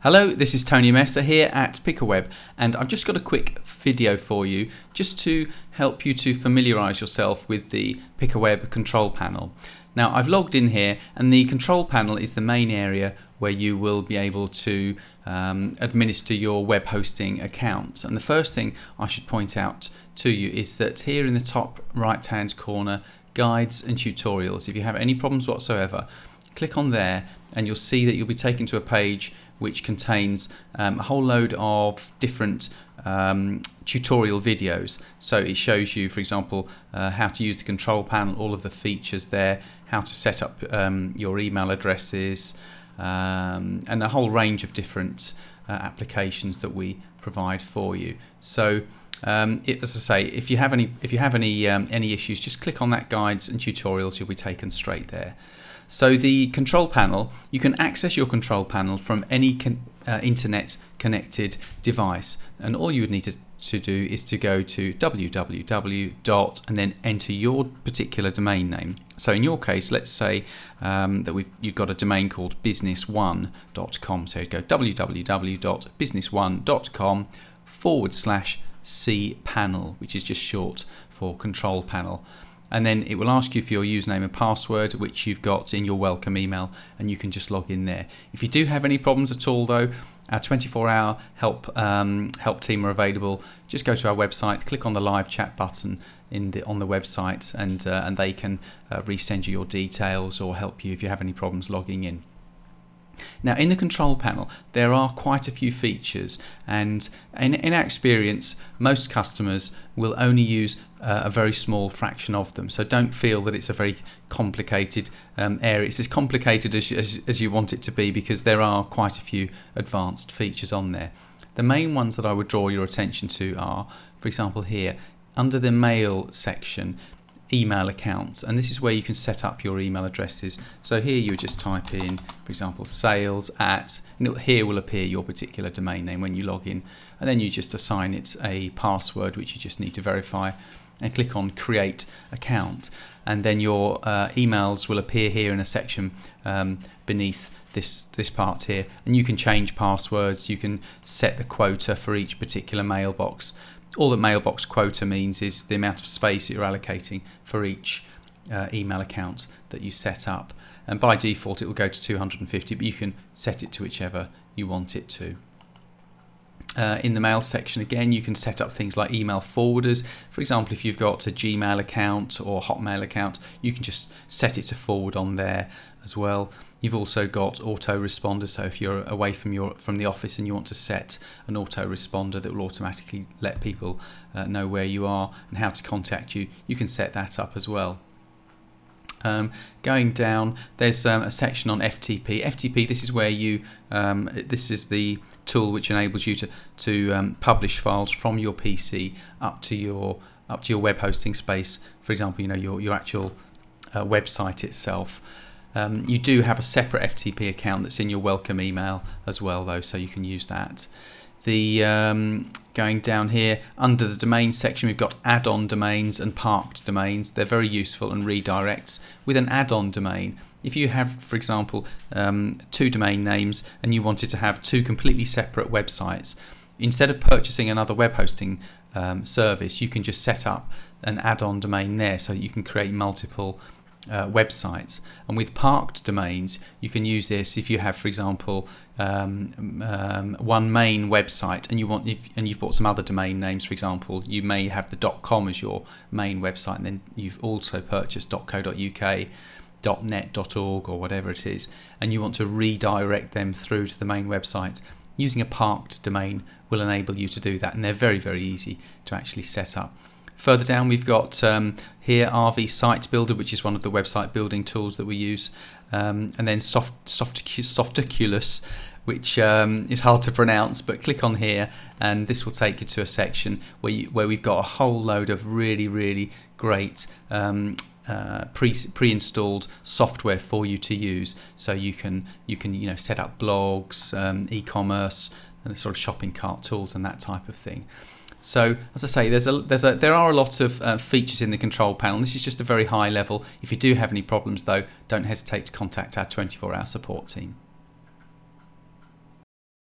Hello, this is Tony Messer here at Pickaweb, and I've just got a quick video for you just to help you to familiarise yourself with the Pickaweb control panel. Now, I've logged in here, and the control panel is the main area where you will be able to um, administer your web hosting account. And the first thing I should point out to you is that here in the top right hand corner, guides and tutorials. If you have any problems whatsoever, click on there and you'll see that you'll be taken to a page which contains um, a whole load of different um, tutorial videos. So it shows you, for example, uh, how to use the control panel, all of the features there, how to set up um, your email addresses, um, and a whole range of different uh, applications that we provide for you. So um, it, as I say, if you have any if you have any um, any issues, just click on that guides and tutorials. You'll be taken straight there. So the control panel, you can access your control panel from any con uh, internet connected device, and all you would need to, to do is to go to www dot and then enter your particular domain name. So in your case, let's say um, that we've you've got a domain called business1.com. So go www.business1.com forward slash cpanel, which is just short for control panel and then it will ask you for your username and password which you've got in your welcome email and you can just log in there. If you do have any problems at all though our 24 hour help um, help team are available. Just go to our website click on the live chat button in the on the website and uh, and they can uh, resend you your details or help you if you have any problems logging in now in the control panel there are quite a few features and in, in our experience most customers will only use uh, a very small fraction of them so don't feel that it's a very complicated um, area it's as complicated as, as, as you want it to be because there are quite a few advanced features on there. The main ones that I would draw your attention to are for example here under the mail section email accounts and this is where you can set up your email addresses. So here you just type in for example sales at and here will appear your particular domain name when you log in and then you just assign it a password which you just need to verify and click on create account. And then your uh, emails will appear here in a section um, beneath this this part here. And you can change passwords you can set the quota for each particular mailbox all that mailbox quota means is the amount of space you're allocating for each uh, email account that you set up. And by default, it will go to 250, but you can set it to whichever you want it to. Uh, in the mail section. Again you can set up things like email forwarders. For example if you've got a Gmail account or Hotmail account you can just set it to forward on there as well. You've also got autoresponder, so if you're away from your from the office and you want to set an autoresponder that will automatically let people uh, know where you are and how to contact you, you can set that up as well. Um, going down, there's um, a section on FTP. FTP, this is where you, um, this is the tool which enables you to to um, publish files from your PC up to your up to your web hosting space. For example, you know your your actual uh, website itself. Um, you do have a separate FTP account that's in your welcome email as well, though, so you can use that. The um, going down here under the domain section, we've got add-on domains and parked domains. They're very useful and redirects. With an add-on domain, if you have, for example, um, two domain names and you wanted to have two completely separate websites, instead of purchasing another web hosting um, service, you can just set up an add-on domain there so you can create multiple uh, websites. And with parked domains, you can use this if you have, for example, um, um, one main website and you want if, and you've bought some other domain names. For example, you may have the .com as your main website, and then you've also purchased .co.uk. .net, .org or whatever it is and you want to redirect them through to the main website using a parked domain will enable you to do that and they're very very easy to actually set up Further down, we've got um, here RV Site Builder, which is one of the website building tools that we use, um, and then Soft, which um, is hard to pronounce, but click on here, and this will take you to a section where you, where we've got a whole load of really really great. Um, uh, pre pre-installed software for you to use, so you can you can you know set up blogs, um, e-commerce, and sort of shopping cart tools and that type of thing. So as I say, there's a, there's a, there are a lot of uh, features in the control panel. This is just a very high level. If you do have any problems though, don't hesitate to contact our 24 hour support team.